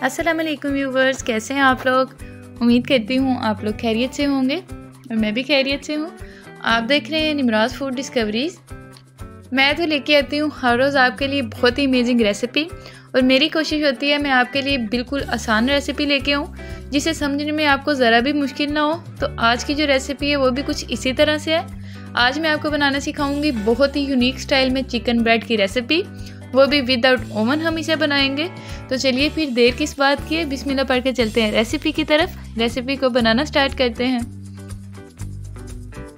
वालेकुम व्यूवर्स कैसे हैं आप लोग? उम्मीद करती हूँ आप लोग खैरियत से होंगे और मैं भी खैरियत से हूँ। आप देख रहे हैं निमराज फ़ूड डिस्कवरीज़ मैं तो लेके आती हूँ हर रोज़ आपके लिए बहुत ही अमेजिंग रेसिपी और मेरी कोशिश होती है मैं आपके लिए बिल्कुल आसान रेसिपी लेके आऊँ, जिसे समझने में आपको ज़रा भी मुश्किल ना हो। तो आज की जो रेसिपी है वो भी कुछ इसी तरह से है। आज मैं आपको बनाना सिखाऊँगी बहुत ही यूनिक स्टाइल में चिकन ब्रेड की रेसिपी वो भी विदाउट ओवन हम इसे बनाएँगे। तो चलिए फिर देर किस बात की है? बिस्मिल्लाह पढ़ के चलते हैं। रेसिपी की तरफ़ रेसिपी को बनाना स्टार्ट करते हैं।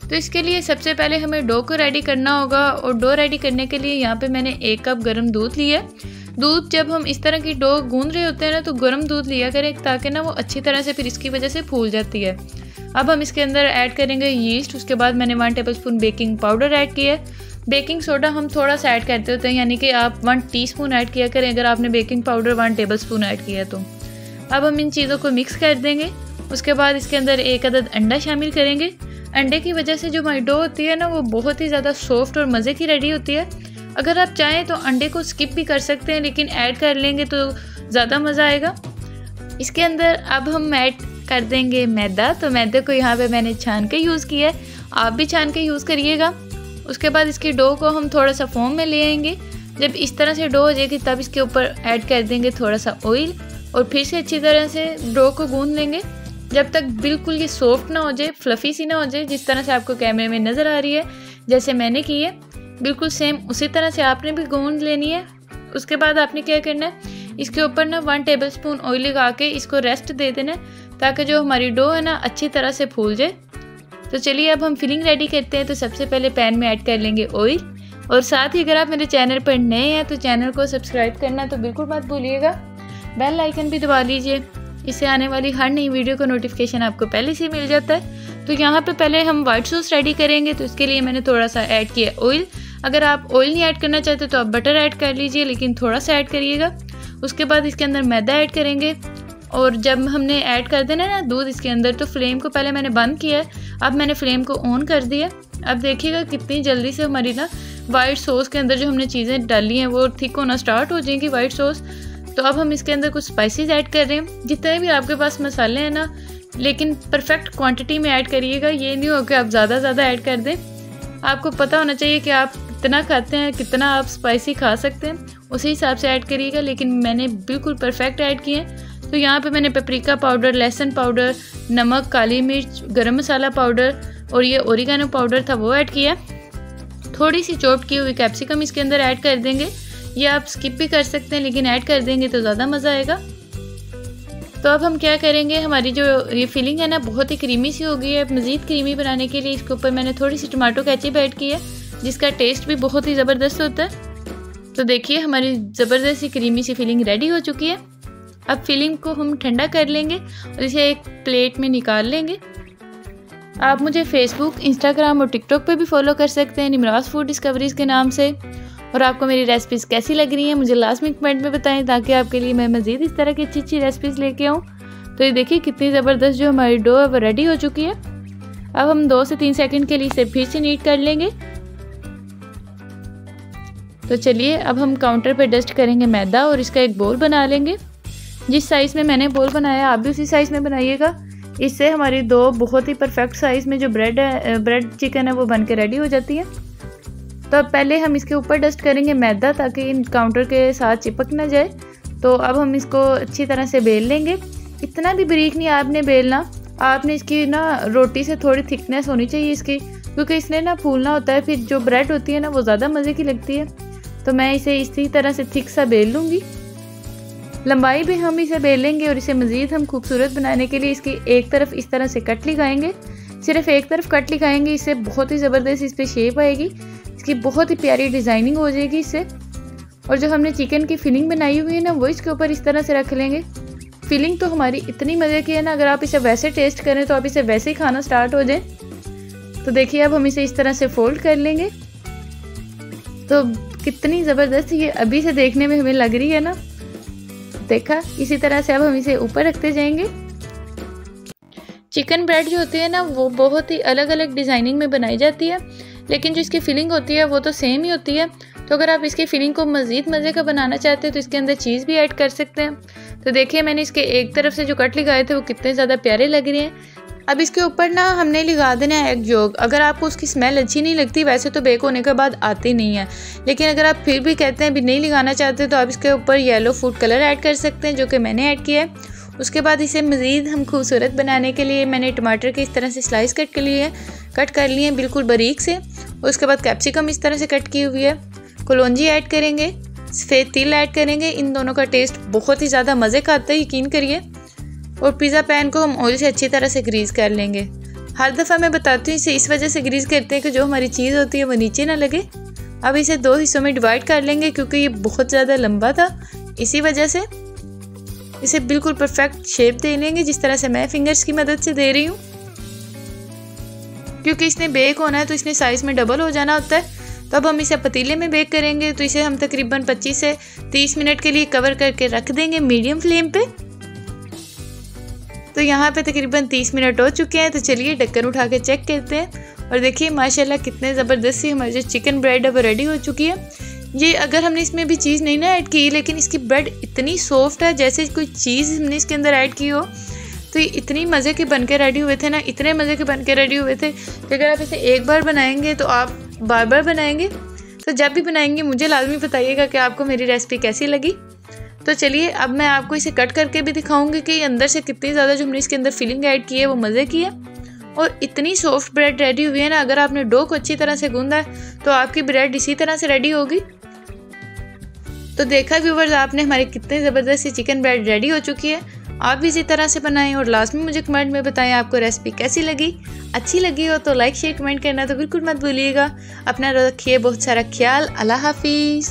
तो इसके लिए सबसे पहले हमें डो को रेडी करना होगा और डो रेडी करने के लिए यहाँ पे मैंने एक कप गर्म दूध लिया दूध जब हम इस तरह की डो गूंद रहे होते हैं ना तो गर्म दूध लिया करें ताकि ना वो अच्छी तरह से फिर इसकी वजह से फूल जाती है। अब हम इसके अंदर ऐड करेंगे यीस्ट उसके बाद मैंने one tablespoon baking powder add किया बेकिंग सोडा हम थोड़ा सा ऐड करते होते हैं, यानी कि आप वन टीस्पून ऐड किया करें, अगर आपने baking powder one tablespoon add किया तो। अब हम इन चीज़ों को मिक्स कर देंगे। उसके बाद इसके अंदर एक अदद अंडा शामिल करेंगे। अंडे की वजह से जो हमारी डो होती है ना, वो बहुत ही ज़्यादा सॉफ्ट और मज़े की रेडी होती है। अगर आप चाहें तो अंडे को स्किप भी कर सकते हैं, लेकिन ऐड कर लेंगे तो ज़्यादा मज़ा आएगा। इसके अंदर अब हम ऐड कर देंगे मैदा। तो मैदे को यहाँ पे मैंने छान के यूज़ किया है। आप भी छान के यूज़ करिएगा। उसके बाद इसकी डो को हम थोड़ा सा फोम में ले आएँगे। जब इस तरह से डो हो जाएगी, तब इसके ऊपर ऐड कर देंगे थोड़ा सा ऑयल और फिर से अच्छी तरह से डो को गूंद लेंगे। जब तक बिल्कुल ये सॉफ्ट ना हो जाए फ्लफ़ी सी ना हो जाए, जिस तरह से आपको कैमरे में नज़र आ रही है, जैसे मैंने की है, बिल्कुल सेम उसी तरह से आपने भी गूंद लेनी है। उसके बाद आपने क्या करना है, इसके ऊपर ना वन टेबल स्पून ऑयल लगा के इसको रेस्ट दे देना ताकि जो हमारी डो है ना, अच्छी तरह से फूल जाए। तो चलिए अब हम फिलिंग रेडी करते हैं तो सबसे पहले पैन में ऐड कर लेंगे ऑयल और साथ ही अगर आप मेरे चैनल पर नए हैं तो चैनल को सब्सक्राइब करना तो बिल्कुल मत भूलिएगा. बेल आइकन भी दबा लीजिए. इससे आने वाली हर नई वीडियो का नोटिफिकेशन आपको पहले से मिल जाता है. तो यहाँ पे पहले हम वाइट सॉस रेडी करेंगे तो इसके लिए मैंने थोड़ा सा ऐड किया ऑयल अगर आप ऑयल नहीं ऐड करना चाहते तो आप बटर ऐड कर लीजिए, लेकिन थोड़ा सा ऐड करिएगा. उसके बाद इसके अंदर मैदा ऐड करेंगे. और जब हमने ऐड कर देना ना, दूध इसके अंदर तो फ्लेम को पहले मैंने बंद किया है. अब मैंने फ्लेम को ऑन कर दिया। अब देखिएगा कितनी जल्दी से हमारी ना वाइट सॉस के अंदर जो हमने चीज़ें डाली हैं, वो थिक होना स्टार्ट हो जाएँगी वाइट सॉस तो अब हम इसके अंदर कुछ स्पाइसेस ऐड कर रहे हैं। जितने भी आपके पास मसाले हैं ना, लेकिन परफेक्ट क्वांटिटी में ऐड करिएगा। ये नहीं हो कि आप ज़्यादा ज़्यादा ऐड कर दें। आपको पता होना चाहिए कि आप कितना खाते हैं, कितना आप स्पाइसी खा सकते हैं। उसी हिसाब से ऐड करिएगा, लेकिन मैंने बिल्कुल परफेक्ट ऐड किए हैं। तो यहाँ पे मैंने पेपरिका पाउडर लहसुन पाउडर नमक, काली मिर्च, गरम मसाला पाउडर और ये ओरिगानो पाउडर था वो ऐड किया। थोड़ी सी चोट की हुई कैप्सिकम इसके अंदर ऐड कर देंगे। ये आप स्किप भी कर सकते हैं, लेकिन ऐड कर देंगे तो ज़्यादा मज़ा आएगा। तो अब हम क्या करेंगे, हमारी जो ये फिलिंग है ना, बहुत ही क्रीमी सी हो गई है। मज़ीद क्रीमी बनाने के लिए इसके ऊपर मैंने थोड़ी सी टमाटो कैचिप ऐड की है, जिसका टेस्ट भी बहुत ही ज़बरदस्त होता है। तो देखिए, हमारी ज़बरदस्त सी क्रीमी सी फिलिंग रेडी हो चुकी है। अब फिलिंग को हम ठंडा कर लेंगे और इसे एक प्लेट में निकाल लेंगे। आप मुझे फेसबुक इंस्टाग्राम और टिकटॉक पे भी फॉलो कर सकते हैं निमराज फ़ूड डिस्कवरीज़ के नाम से। और आपको मेरी रेसिपीज़ कैसी लग रही हैं, मुझे लास्ट में कमेंट में बताएँ ताकि आपके लिए मैं मज़ीद इस तरह की अच्छी अच्छी रेसिपीज़ लेके आऊँ। तो ये देखिए कितनी ज़बरदस्त जो हमारी डो है वो रेडी हो चुकी है। अब हम दो से तीन सेकंड के लिए इसे फिर से नीट कर लेंगे। तो चलिए, अब हम काउंटर पर डस्ट करेंगे मैदा और इसका एक बोल बना लेंगे। जिस साइज़ में मैंने बोल बनाया, आप भी उसी साइज़ में बनाइएगा। इससे हमारी दो बहुत ही परफेक्ट साइज़ में जो ब्रेड है ब्रेड चिकन है, वो बन के रेडी हो जाती है। तो अब पहले हम इसके ऊपर डस्ट करेंगे मैदा ताकि इन काउंटर के साथ चिपक ना जाए। तो अब हम इसको अच्छी तरह से बेल लेंगे। इतना भी बरीक नहीं आपने बेलना। आपने इसकी ना रोटी से थोड़ी थिकनेस होनी चाहिए इसकी, क्योंकि इसने ना फूलना होता है, फिर जो ब्रेड होती है ना, वो ज़्यादा मज़े की लगती है। तो मैं इसे इसी तरह से थिक सा बेल लूँगी। लंबाई भी हम इसे बेलेंगे और इसे मज़ीद हम खूबसूरत बनाने के लिए इसकी एक तरफ़ इस तरह से कट लगाएँगे सिर्फ़ एक तरफ़ कट लगाएँगे इससे बहुत ही ज़बरदस्त इस पर शेप आएगी। इसकी बहुत ही प्यारी डिज़ाइनिंग हो जाएगी इससे। और जो हमने चिकन की फिलिंग बनाई हुई है ना, वो इसके ऊपर इस तरह से रख लेंगे। फिलिंग तो हमारी इतनी मज़े की है ना, अगर आप इसे वैसे टेस्ट करें तो आप इसे वैसे ही खाना स्टार्ट हो जाए। तो देखिए, अब हम इसे इस तरह से फोल्ड कर लेंगे। तो कितनी ज़बरदस्त ये अभी से देखने में हमें लग रही है ना देखा, इसी तरह से अब हम इसे ऊपर रखते जाएँगे। चिकन ब्रेड जो होती है ना, वो बहुत ही अलग अलग डिज़ाइनिंग में बनाई जाती है, लेकिन जो इसकी फिलिंग होती है, वो तो सेम ही होती है। तो अगर आप इसकी फिलिंग को मज़ीद मज़े का बनाना चाहते हैं तो इसके अंदर चीज़ भी ऐड कर सकते हैं। तो देखिए, मैंने इसके एक तरफ़ से जो कट लगाए थे, वो कितने ज़्यादा प्यारे लग रहे हैं। अब इसके ऊपर ना हमने लगा देना है एग जोग अगर आपको उसकी स्मेल अच्छी नहीं लगती, वैसे तो बेक होने के बाद आती नहीं है। लेकिन अगर आप फिर भी कहते हैं भी नहीं लगाना चाहते तो आप इसके ऊपर येलो फ़ूड कलर ऐड कर सकते हैं, जो कि मैंने ऐड किया है। उसके बाद इसे मज़ीद हम खूबसूरत बनाने के लिए मैंने टमाटर के इस तरह से स्लाइस कट कर लिए कट कर लिए बिल्कुल बारीक से। उसके बाद कैप्सिकम इस तरह से कट की हुई है। कलौजी ऐड करेंगे सफ़ेद तिल ऐड करेंगे। इन दोनों का टेस्ट बहुत ही ज़्यादा मज़े का आता है, यकीन करिए। और पिज़्ज़ा पैन को हम ऑयल से अच्छी तरह से ग्रीस कर लेंगे। हर दफ़ा मैं बताती हूँ, इसे इस वजह से ग्रीस करते हैं कि जो हमारी चीज़ होती है वो नीचे ना लगे। अब इसे दो हिस्सों में डिवाइड कर लेंगे क्योंकि ये बहुत ज़्यादा लंबा था। इसी वजह से इसे बिल्कुल परफेक्ट शेप दे लेंगे, जिस तरह से मैं फिंगर्स की मदद से दे रही हूँ। क्योंकि इसने बेक होना है तो इसने साइज़ में डबल हो जाना होता है। तो अब हम इसे पतीले में बेक करेंगे तो इसे हम तकरीबन 25 से 30 मिनट के लिए कवर करके रख देंगे मीडियम फ्लेम पे। तो यहाँ पे तकरीबन 30 मिनट हो चुके हैं तो चलिए ढक्कन उठा के चेक करते हैं। और देखिए, माशाल्लाह कितने ज़बरदस्त सी हमारी जो चिकन ब्रेड है वो रेडी हो चुकी है। ये अगर हमने इसमें भी चीज़ नहीं ना ऐड की, लेकिन इसकी ब्रेड इतनी सॉफ्ट है, जैसे कोई चीज़ हमने इसके अंदर ऐड की हो। तो ये इतनी मज़े के बन के रेडी हुए थे ना, इतने मज़े के बन के रेडी हुए थे कि अगर आप इसे एक बार बनाएँगे तो आप बार बार बनाएँगे। तो जब भी बनाएँगे, मुझे लाजमी बताइएगा कि आपको मेरी रेसिपी कैसी लगी। तो चलिए, अब मैं आपको इसे कट करके भी दिखाऊँगी कि अंदर से कितनी ज़्यादा जो हमने इसके अंदर फिलिंग ऐड की है, वो मज़े की है। और इतनी सॉफ्ट ब्रेड रेडी हुई है ना, अगर आपने डो को अच्छी तरह से गूंदा है तो आपकी ब्रेड इसी तरह से रेडी होगी। तो देखा व्यूवर्स आपने हमारी कितनी ज़बरदस्त चिकन ब्रेड रेडी हो चुकी है। आप भी इसी तरह से बनाएँ और लास्ट में मुझे कमेंट में बताएँ आपको रेसिपी कैसी लगी। अच्छी लगी हो तो लाइक शेयर कमेंट करना तो बिल्कुल मत भूलिएगा। अपना रखिए बहुत सारा ख्याल, अल्लाह हाफिज़।